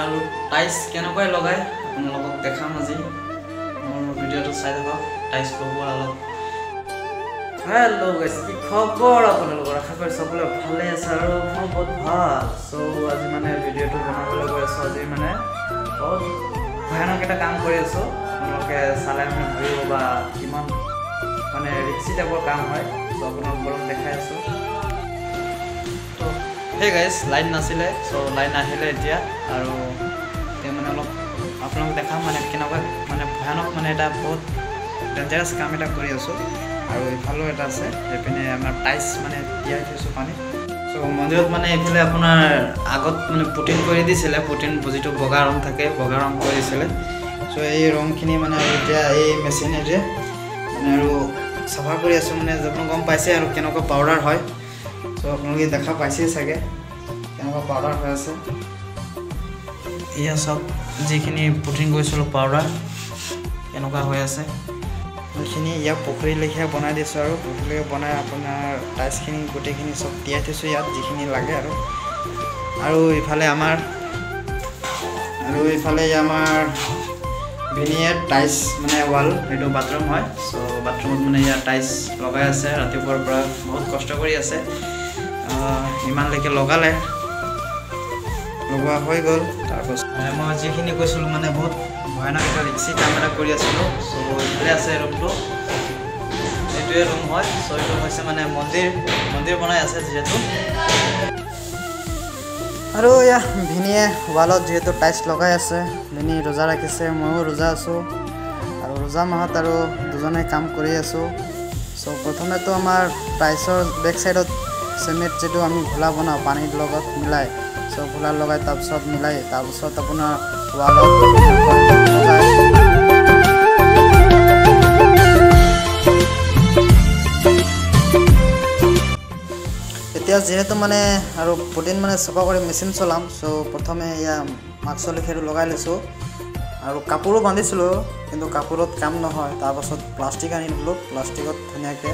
আৰু টাইচ কেনেকুৱাই লগাই আপোনালোকক দেখাম আজি। মোৰ ভিডিঅ'টো চাই থাকক টাইচ লগোৱা অলপ হেল্ল' কি খবৰ আপোনালোকৰ? আশা কৰি সকলোৱে ভালে আছে আৰু মই বহুত ভাল। চ' আজি মানে ভিডিঅ'টো বনাবলৈ গৈ আছোঁ আজি মানে বহুত ভয়ানক এটা কাম কৰি আছোঁ। আপোনালোকে চালে মানে ভাবিব বা কিমান মানে ৰিক্সি টাইপৰ কাম হয়। চ' আপোনালোকক দেখাই আছোঁ। সেই গাইজ লাইন নাছিলে চ' লাইন আহিলে এতিয়া আৰু এতিয়া মানে অলপ আপোনালোক দেখাম মানে কেনেকুৱা মানে ভয়ানক মানে এটা বহুত ডেঞ্জাৰাছ কাম এটা কৰি আছোঁ আৰু ইফালেও এটা আছে এইপিনে আমাৰ টাইচ মানে তিয়াই থৈছোঁ পানীত। চ' মন্দিৰত মানে এইফালে আপোনাৰ আগত মানে পুটিন কৰি দিছিলে পুটিন যিটো বগা ৰং থাকে বগা ৰং কৰি দিছিলে। চ' এই ৰংখিনি মানে এতিয়া এই মেচিনেৰে মানে আৰু চাফা কৰি আছোঁ মানে আপুনি গম পাইছে আৰু কেনেকুৱা পাউডাৰ হয়। চ' আপোনালোকে দেখা পাইছেই চাগে কেনেকুৱা পাউডাৰ হৈ আছে। এয়া চাওক যিখিনি পুটিন কৰিছিলোঁ পাউডাৰ কেনেকুৱা হৈ আছে। সেইখিনি ইয়াক পুখুৰী লেখীয়া বনাই দিছোঁ আৰু পুখুৰী বনাই আপোনাৰ টাইচখিনি গোটেইখিনি চব তিয়াই থৈছোঁ ইয়াত যিখিনি লাগে আৰু। আৰু ইফালে আমাৰ আৰু ইফালে আমাৰ ভিনিয়াৰ টাইচ মানে ৱাল সেইটো বাথৰুম হয়। চ' বাথৰুমত মানে ইয়াত টাইচ লগাই আছে ৰাতিপুৱাৰ পৰা বহুত কষ্ট কৰি আছে। ইমানলৈকে লগালে লগোৱা হৈ গ'ল। তাৰপাছত মই যিখিনি কৈছিলোঁ মানে বহুত ভয়ানক এটা ৰিক্সি কাম এটা কৰি আছিলোঁ। চ' এইফালে আছে ৰুমটো। এইটোৱে ৰুম হয়। চ' এইটো হৈছে মানে মন্দিৰ। মন্দিৰ বনাই আছে যিহেতু। আৰু এয়া ভিনিয়ে ৱালত যিহেতু টাইচ লগাই আছে ভিনি ৰোজা ৰাখিছে ময়ো ৰোজা আছোঁ। আৰু ৰোজা মাহত আৰু দুজনে কাম কৰি আছোঁ। চ' প্ৰথমেতো আমাৰ টাইচৰ বেক চাইডত চিমেণ্ট যিটো আমি ঘোলা বনাওঁ পানীৰ লগত মিলাই চ' ঘোলা লগাই তাৰপিছত মিলাই তাৰপিছত আপোনাৰ ৱালত এতিয়া যিহেতু মানে আৰু পুটিন মানে চফা কৰি মেচিন চলাম চ' প্ৰথমে এয়া মাস্কৰ লেখীয়াটো লগাই লৈছোঁ আৰু কাপোৰো বান্ধিছিলোঁ কিন্তু কাপোৰত কাম নহয় তাৰপাছত প্লাষ্টিক আনি দিলোঁ প্লাষ্টিকত ধুনীয়াকৈ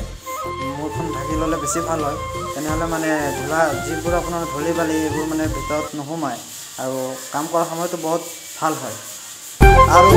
মূৰখন ঢাকি ল'লে বেছি ভাল হয়। তেনেহ'লে মানে ধূলা যিবোৰ আপোনাৰ ধূলি বালি এইবোৰ মানে ভিতৰত নোসোমায়। আৰু কাম কৰাৰ সময়তো বহুত ভাল হয়। আৰু